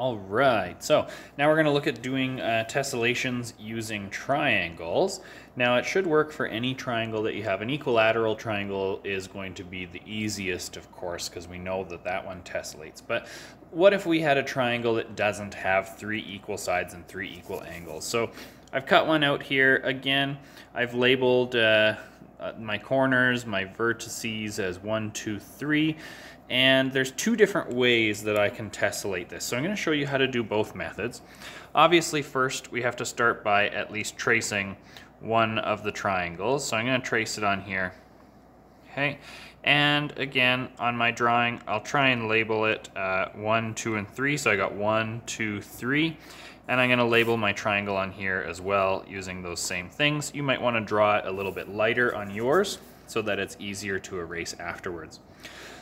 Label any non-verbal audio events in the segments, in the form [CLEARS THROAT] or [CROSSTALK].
All right, so now we're going to look at doing uh, tessellations using triangles. Now it should work for any triangle that you have. An equilateral triangle is going to be the easiest, of course, because we know that that one tessellates. But what if we had a triangle that doesn't have three equal sides and three equal angles? So I've cut one out here. Again, I've labeled uh, uh, my corners, my vertices as one, two, three. And there's two different ways that I can tessellate this. So I'm going to show you how to do both methods. Obviously, first we have to start by at least tracing one of the triangles. So I'm going to trace it on here. Okay. And again, on my drawing, I'll try and label it uh, one, two, and three. So I got one, two, three. And I'm going to label my triangle on here as well using those same things. You might want to draw it a little bit lighter on yours so that it's easier to erase afterwards.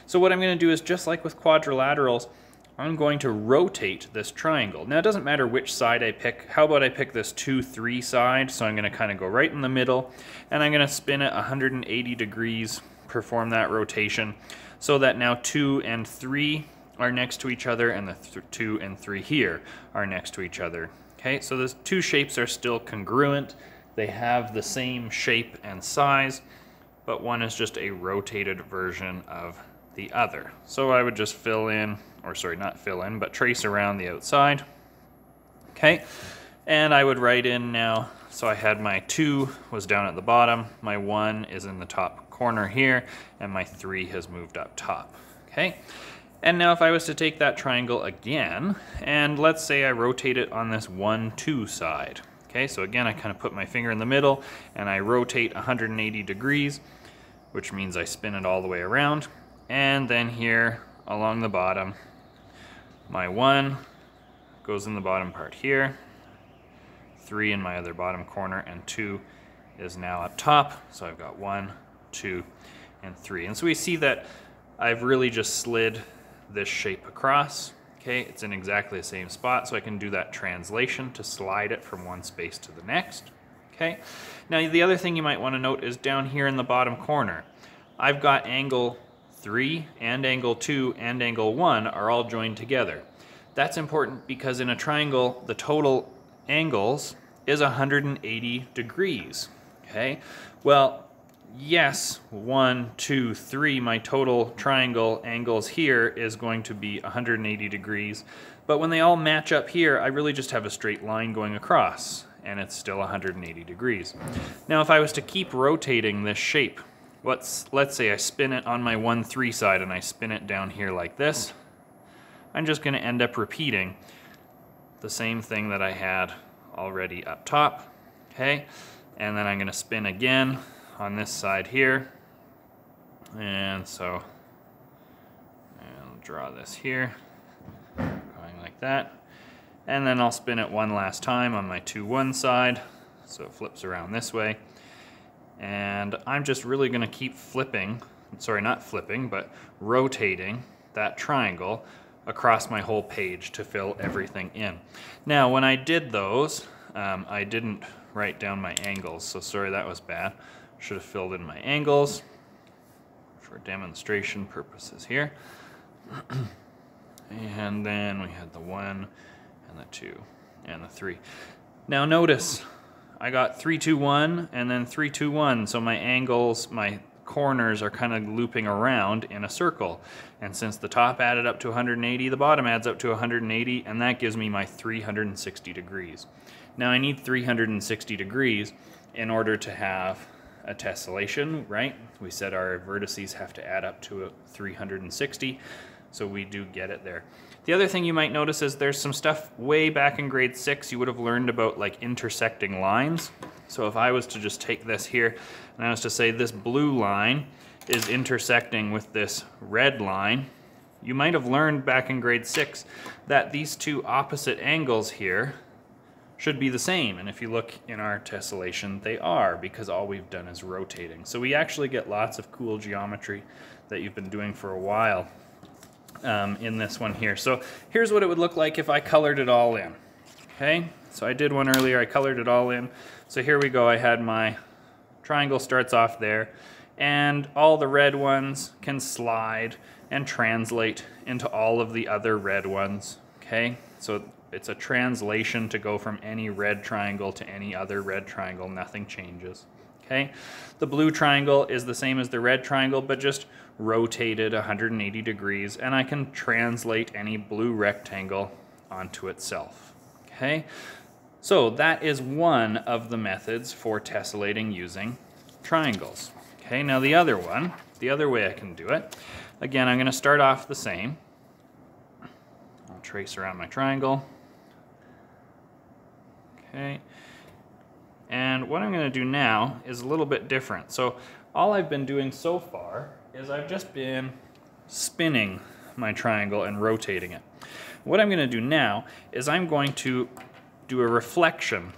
So what I'm going to do is just like with quadrilaterals, I'm going to rotate this triangle. Now it doesn't matter which side I pick. How about I pick this 2-3 side? So I'm going to kind of go right in the middle and I'm going to spin it 180 degrees, perform that rotation so that now 2 and 3 are next to each other and the th 2 and 3 here are next to each other. Okay, so those two shapes are still congruent. They have the same shape and size, but one is just a rotated version of the other. So I would just fill in, or sorry, not fill in, but trace around the outside. Okay, and I would write in now, so I had my 2 was down at the bottom, my 1 is in the top corner here, and my 3 has moved up top. Okay, and now if I was to take that triangle again, and let's say I rotate it on this 1, 2 side. Okay, so again, I kind of put my finger in the middle, and I rotate 180 degrees, which means I spin it all the way around. And then here, along the bottom, my 1 goes in the bottom part here, 3 in my other bottom corner, and 2 is now up top. So I've got 1, 2, and 3. And so we see that I've really just slid this shape across. Okay, it's in exactly the same spot, so I can do that translation to slide it from one space to the next. Okay, now the other thing you might want to note is down here in the bottom corner, I've got angle 3 and angle 2 and angle 1 are all joined together. That's important because in a triangle, the total angles is 180 degrees. Okay, well, yes, one, two, three, my total triangle angles here is going to be 180 degrees. But when they all match up here, I really just have a straight line going across and it's still 180 degrees. Now if I was to keep rotating this shape, let's, let's say I spin it on my 1-3 side and I spin it down here like this, I'm just going to end up repeating the same thing that I had already up top, okay? And then I'm going to spin again on this side here. And so I'll draw this here, going like that. And then I'll spin it one last time on my 2-1 side, so it flips around this way. And I'm just really to keep flipping, sorry, not flipping, but rotating that triangle across my whole page to fill everything in. Now, when I did those, um, I didn't write down my angles, so sorry, that was bad. Should have filled in my angles for demonstration purposes here. [CLEARS THROAT] and then we had the one and the two and the three. Now notice I got three, two, one, and then three, two, one. So my angles, my corners are kind of looping around in a circle. And since the top added up to 180, the bottom adds up to 180, and that gives me my 360 degrees. Now I need 360 degrees in order to have a tessellation, right? We said our vertices have to add up to 360, so we do get it there. The other thing you might notice is there's some stuff way back in grade six you would have learned about like intersecting lines. So if I was to just take this here and I was to say this blue line is intersecting with this red line, you might have learned back in grade six that these two opposite angles here should be the same. And if you look in our tessellation, they are because all we've done is rotating. So we actually get lots of cool geometry that you've been doing for a while um, in this one here. So here's what it would look like if I colored it all in. Okay, so I did one earlier, I colored it all in. So here we go, I had my triangle starts off there and all the red ones can slide and translate into all of the other red ones Okay, so it's a translation to go from any red triangle to any other red triangle. Nothing changes. Okay, the blue triangle is the same as the red triangle, but just rotated 180 degrees, and I can translate any blue rectangle onto itself. Okay, so that is one of the methods for tessellating using triangles. Okay, now the other one, the other way I can do it, again, I'm going to start off the same. I'll trace around my triangle. Okay. And what I'm going to do now is a little bit different. So all I've been doing so far is I've just been spinning my triangle and rotating it. What I'm going to do now is I'm going to do a reflection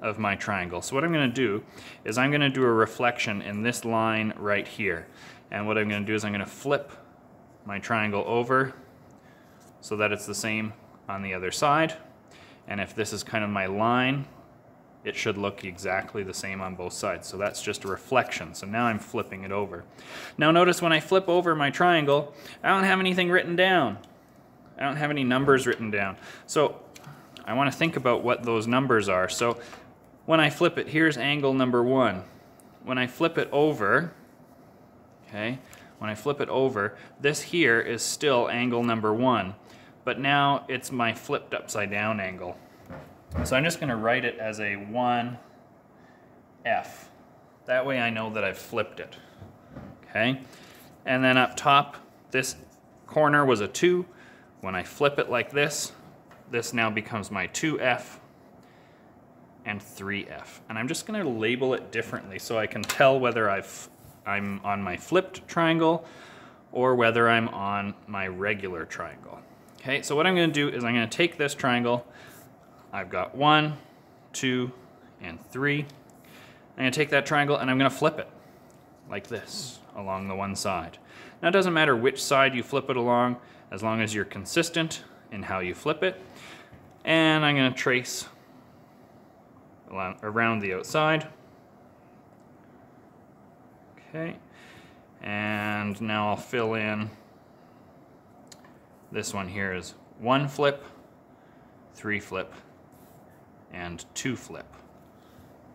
of my triangle. So what I'm going to do is I'm going to do a reflection in this line right here. And what I'm going to do is I'm going to flip my triangle over so that it's the same on the other side. And if this is kind of my line, it should look exactly the same on both sides. So that's just a reflection. So now I'm flipping it over. Now notice when I flip over my triangle, I don't have anything written down. I don't have any numbers written down. So I want to think about what those numbers are. So when I flip it, here's angle number one. When I flip it over, okay, when I flip it over, this here is still angle number one, but now it's my flipped upside down angle. So I'm just going to write it as a 1F. That way I know that I've flipped it. Okay? And then up top, this corner was a 2. When I flip it like this, this now becomes my 2F and 3F. And I'm just going to label it differently so I can tell whether I've, I'm on my flipped triangle or whether I'm on my regular triangle. Okay, so what I'm going to do is I'm going to take this triangle, I've got one, two, and three. I'm going to take that triangle and I'm going to flip it like this along the one side. Now it doesn't matter which side you flip it along as long as you're consistent in how you flip it. And I'm going to trace around the outside. Okay. And now I'll fill in this one here is one flip, three flip, and two flip.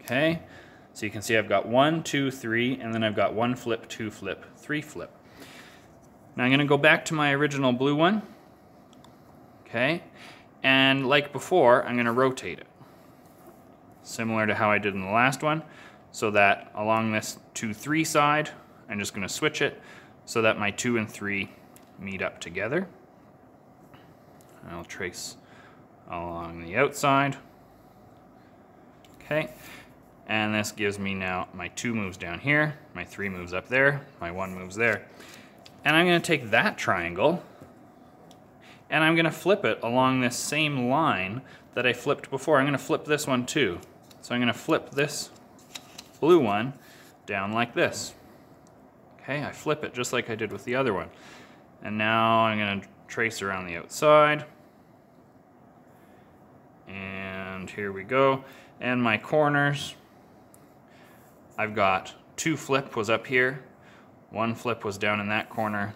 Okay, so you can see I've got one, two, three, and then I've got one flip, two flip, three flip. Now I'm going to go back to my original blue one. Okay, and like before, I'm going to rotate it. Similar to how I did in the last one, so that along this 2-3 side, I'm just going to switch it so that my 2 and 3 meet up together. I'll trace along the outside. Okay, and this gives me now my two moves down here, my three moves up there, my one moves there. And I'm gonna take that triangle and I'm gonna flip it along this same line that I flipped before. I'm gonna flip this one too. So I'm gonna flip this blue one down like this. Okay, I flip it just like I did with the other one. And now I'm gonna trace around the outside. And here we go and my corners. I've got two flip was up here, one flip was down in that corner,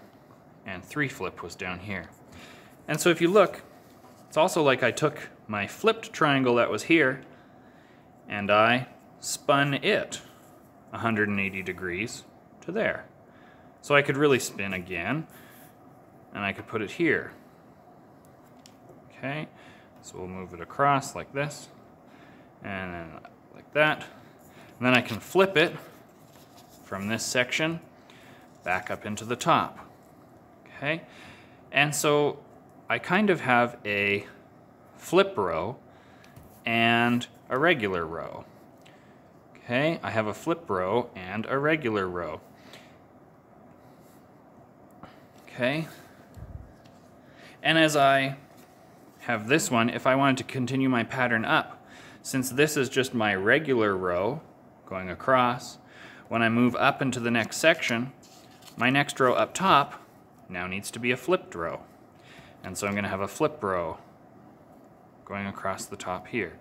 and three flip was down here. And so if you look, it's also like I took my flipped triangle that was here and I spun it 180 degrees to there. So I could really spin again and I could put it here. Okay, so we'll move it across like this and then like that. And then I can flip it from this section back up into the top. Okay, and so I kind of have a flip row and a regular row. Okay, I have a flip row and a regular row. Okay, and as I have this one, if I wanted to continue my pattern up, since this is just my regular row going across, when I move up into the next section, my next row up top now needs to be a flipped row. And so I'm going to have a flip row going across the top here.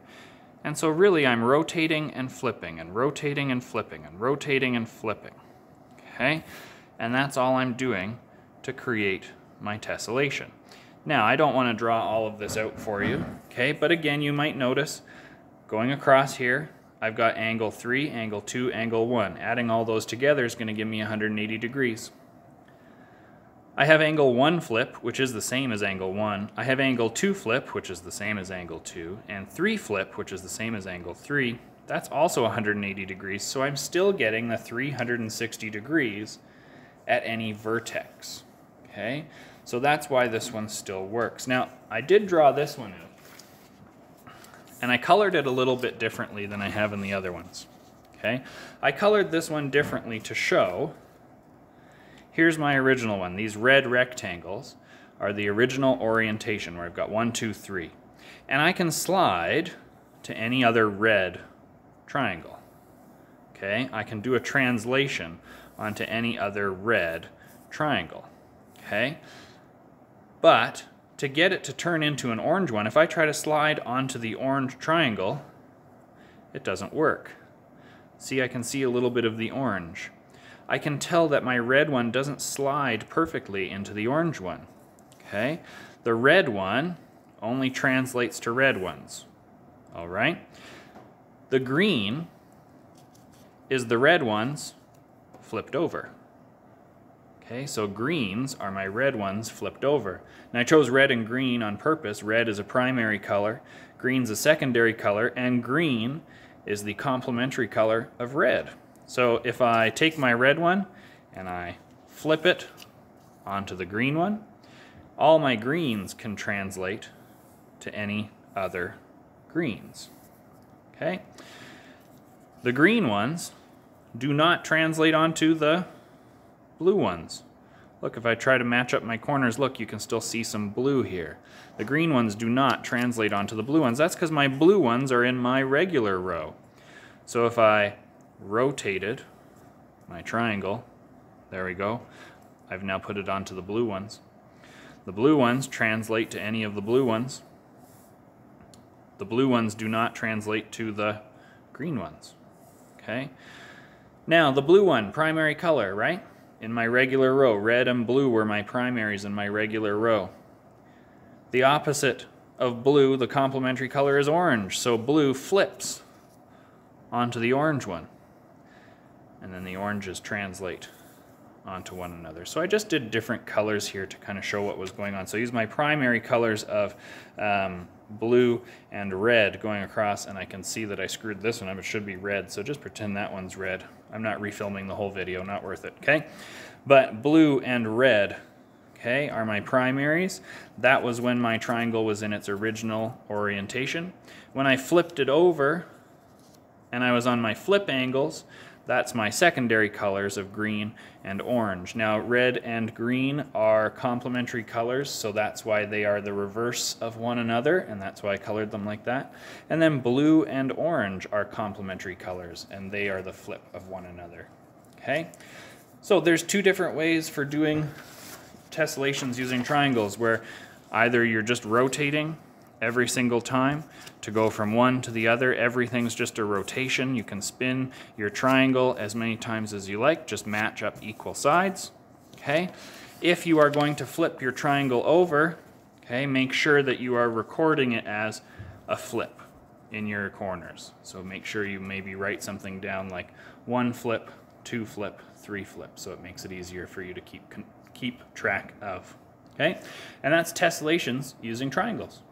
And so really I'm rotating and flipping and rotating and flipping and rotating and flipping. Okay? And that's all I'm doing to create my tessellation. Now, I don't want to draw all of this out for you, okay? But again, you might notice going across here, I've got angle 3, angle 2, angle 1. Adding all those together is going to give me 180 degrees. I have angle 1 flip, which is the same as angle 1. I have angle 2 flip, which is the same as angle 2. And 3 flip, which is the same as angle 3. That's also 180 degrees, so I'm still getting the 360 degrees at any vertex. Okay, so that's why this one still works. Now, I did draw this one out and I colored it a little bit differently than I have in the other ones. Okay, I colored this one differently to show, here's my original one. These red rectangles are the original orientation where I've got one, two, three. And I can slide to any other red triangle. Okay, I can do a translation onto any other red triangle. Okay, but to get it to turn into an orange one, if I try to slide onto the orange triangle, it doesn't work. See, I can see a little bit of the orange. I can tell that my red one doesn't slide perfectly into the orange one. Okay, the red one only translates to red ones. All right, the green is the red ones flipped over. Okay, so greens are my red ones flipped over. And I chose red and green on purpose. Red is a primary color, green's a secondary color, and green is the complementary color of red. So if I take my red one and I flip it onto the green one, all my greens can translate to any other greens. Okay? The green ones do not translate onto the blue ones. Look, if I try to match up my corners, look, you can still see some blue here. The green ones do not translate onto the blue ones. That's because my blue ones are in my regular row. So if I rotated my triangle, there we go, I've now put it onto the blue ones. The blue ones translate to any of the blue ones. The blue ones do not translate to the green ones. Okay? Now, the blue one, primary color, right? In my regular row. Red and blue were my primaries in my regular row. The opposite of blue, the complementary color, is orange. So blue flips onto the orange one. And then the oranges translate onto one another. So I just did different colors here to kind of show what was going on. So I used my primary colors of um, blue and red going across and I can see that I screwed this one up. It should be red, so just pretend that one's red. I'm not refilming the whole video, not worth it, okay? But blue and red, okay, are my primaries. That was when my triangle was in its original orientation. When I flipped it over and I was on my flip angles, that's my secondary colors of green and orange. Now red and green are complementary colors, so that's why they are the reverse of one another, and that's why I colored them like that. And then blue and orange are complementary colors, and they are the flip of one another. Okay? So there's two different ways for doing tessellations using triangles, where either you're just rotating every single time to go from one to the other. Everything's just a rotation. You can spin your triangle as many times as you like. Just match up equal sides. Okay. If you are going to flip your triangle over, okay, make sure that you are recording it as a flip in your corners. So make sure you maybe write something down like one flip, two flip, three flip, so it makes it easier for you to keep keep track of. Okay, and that's tessellations using triangles.